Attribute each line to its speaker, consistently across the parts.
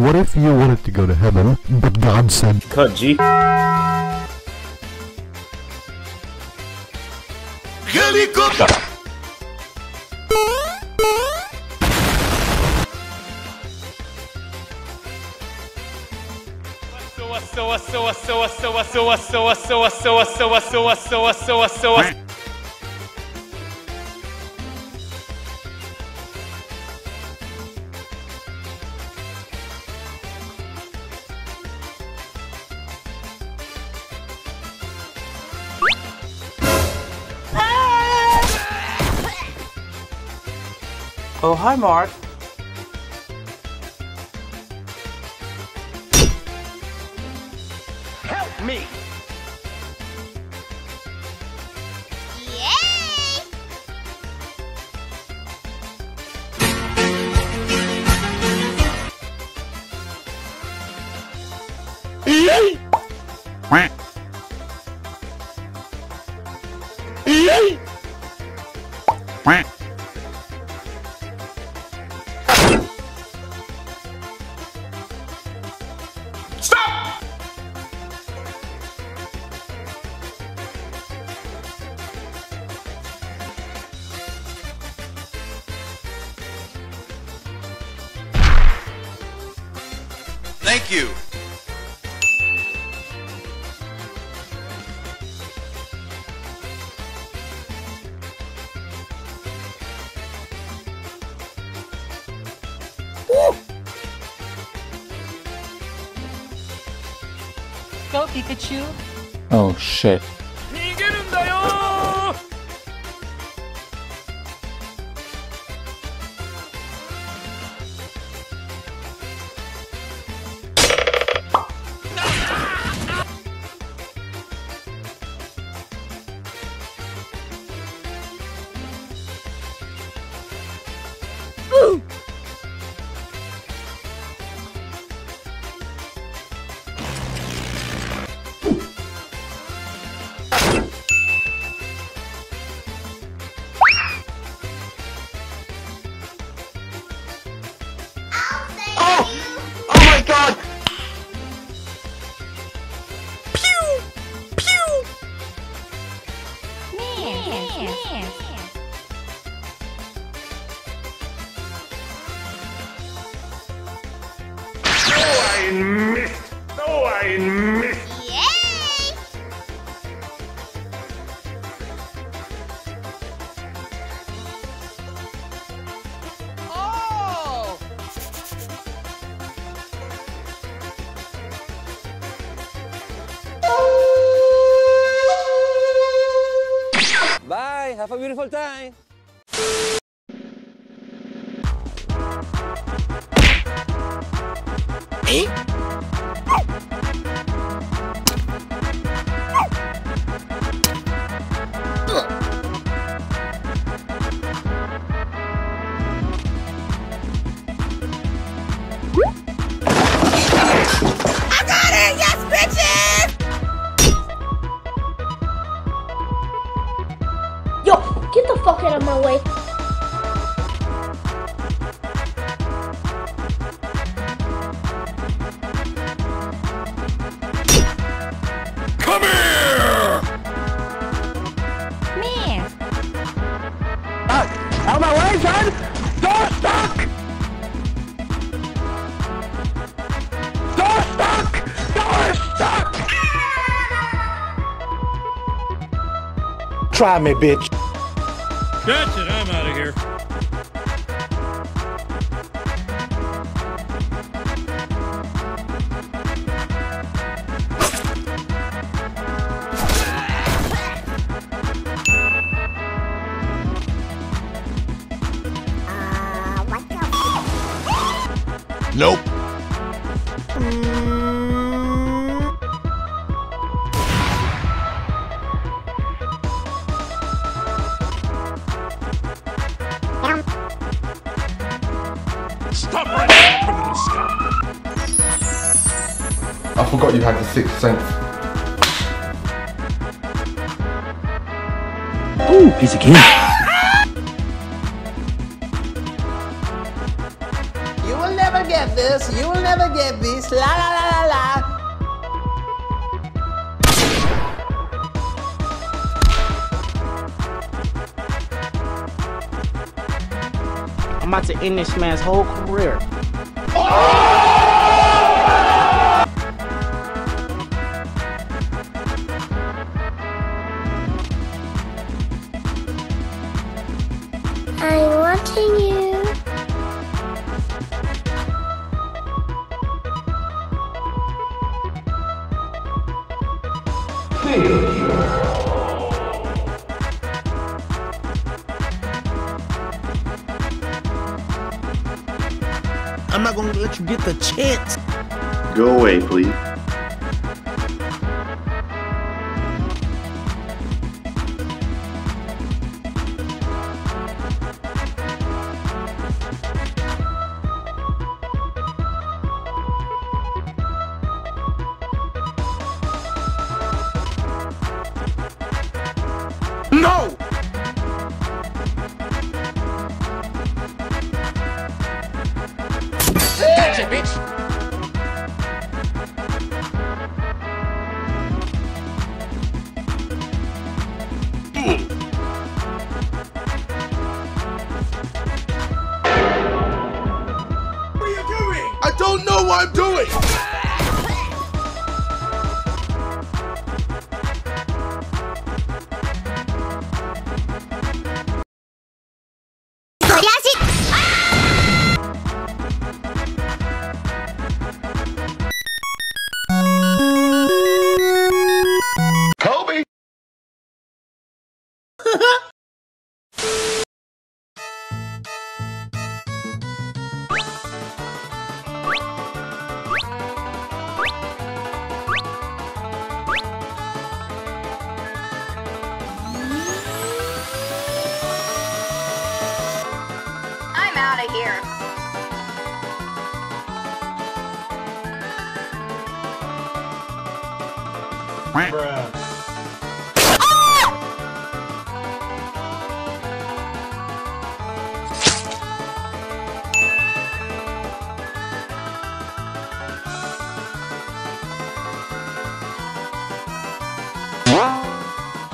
Speaker 1: What if you wanted to go to heaven, but God said,
Speaker 2: Cut, G.
Speaker 3: Helicopter!
Speaker 4: Oh, hi, Mark.
Speaker 3: Help me! Thank you.
Speaker 5: Go Pikachu.
Speaker 6: Oh shit.
Speaker 7: Oh,
Speaker 4: Have a beautiful time.
Speaker 7: I
Speaker 8: my way.
Speaker 3: Come here!
Speaker 4: Out my way, son! Door stuck! Door stuck! Door stuck! Try me, bitch.
Speaker 2: That's it, I'm out of here.
Speaker 7: Uh, what the
Speaker 3: Nope. You
Speaker 9: had the sixth sense.
Speaker 4: Ooh, piece of cake.
Speaker 10: You will never get this. You will never get this. La la la la la. I'm about to end this man's whole career.
Speaker 7: I'm
Speaker 10: I'm not gonna let you get the chance.
Speaker 3: Go away, please.
Speaker 11: Bitch.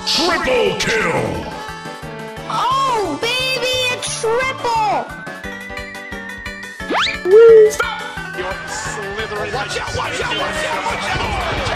Speaker 3: Triple kill!
Speaker 7: Oh, baby, a triple!
Speaker 11: Watch out, watch out, watch out, watch out!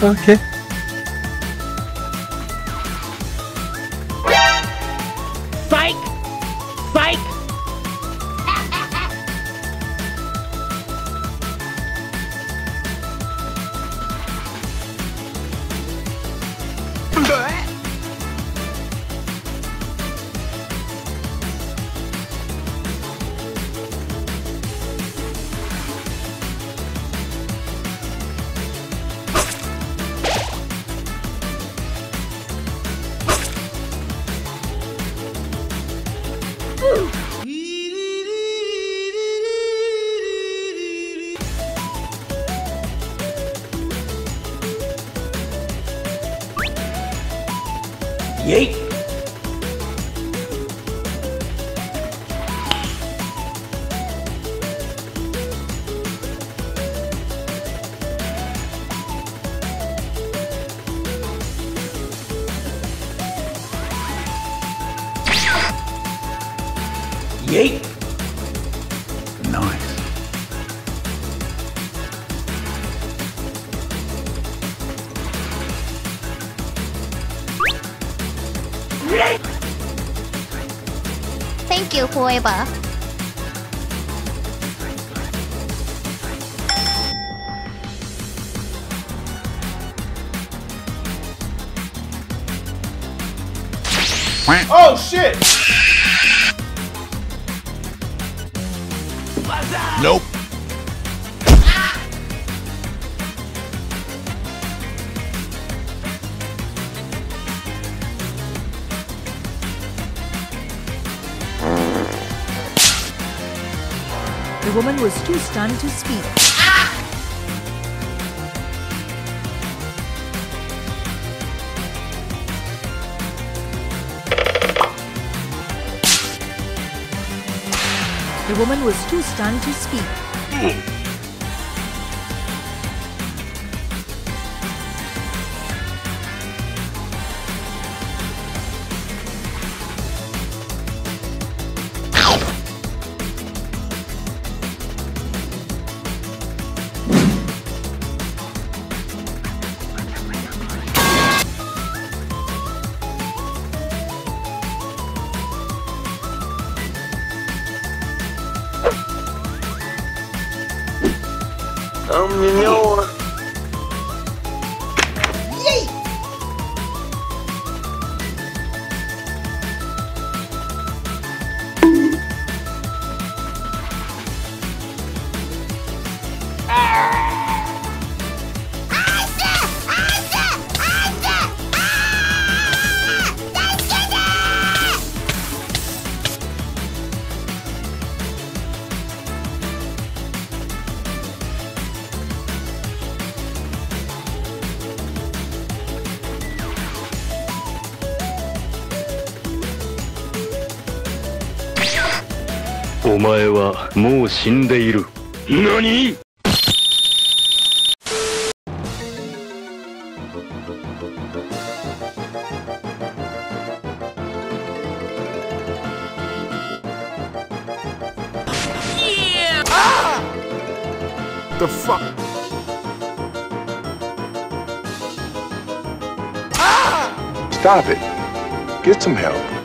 Speaker 12: Okay.
Speaker 13: Yeet!
Speaker 12: Nice.
Speaker 14: Thank you, whoever.
Speaker 15: Oh, shit!
Speaker 16: Nope.
Speaker 17: The woman was too stunned to speak. Woman was too stunned to speak.
Speaker 2: Hmm. 前はもう死んでいる」何
Speaker 18: The fuck?
Speaker 3: Stop it. Get some help.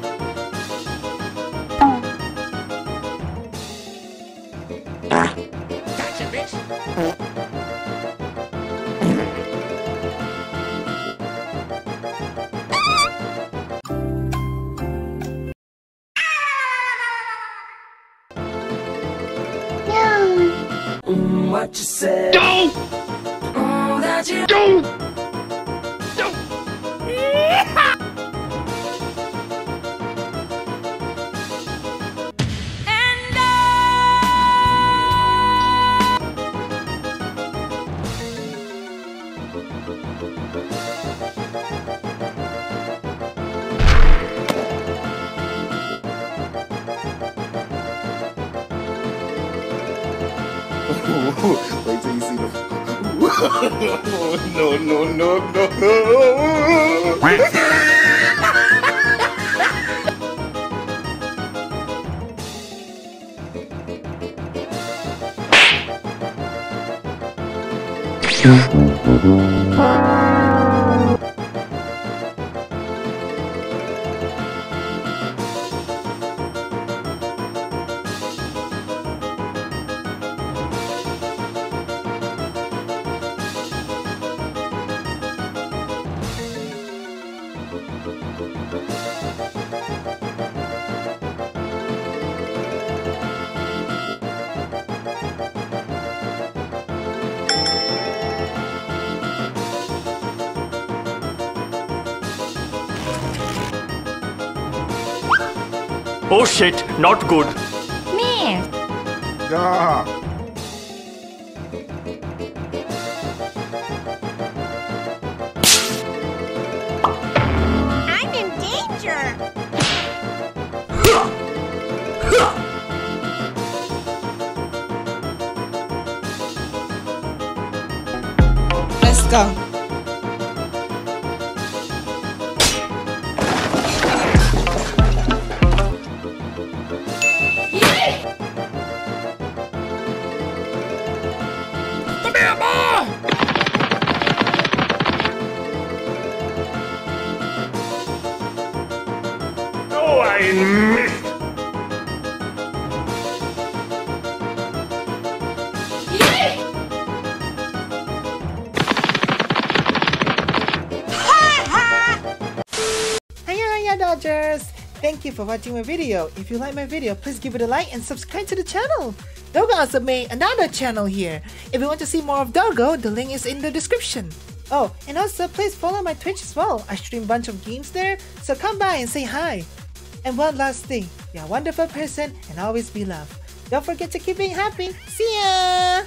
Speaker 7: Yeah.
Speaker 18: Wait till you see the. no, no, no, no, no.
Speaker 2: Oh shit, not good.
Speaker 7: Me.
Speaker 18: Nah.
Speaker 19: Thank you for watching my video. If you like my video, please give it a like and subscribe to the channel. Doggo also made another channel here. If you want to see more of Doggo, the link is in the description. Oh, and also please follow my Twitch as well. I stream a bunch of games there, so come by and say hi. And one last thing, you're a wonderful person and always be loved. Don't forget to keep being happy. See ya!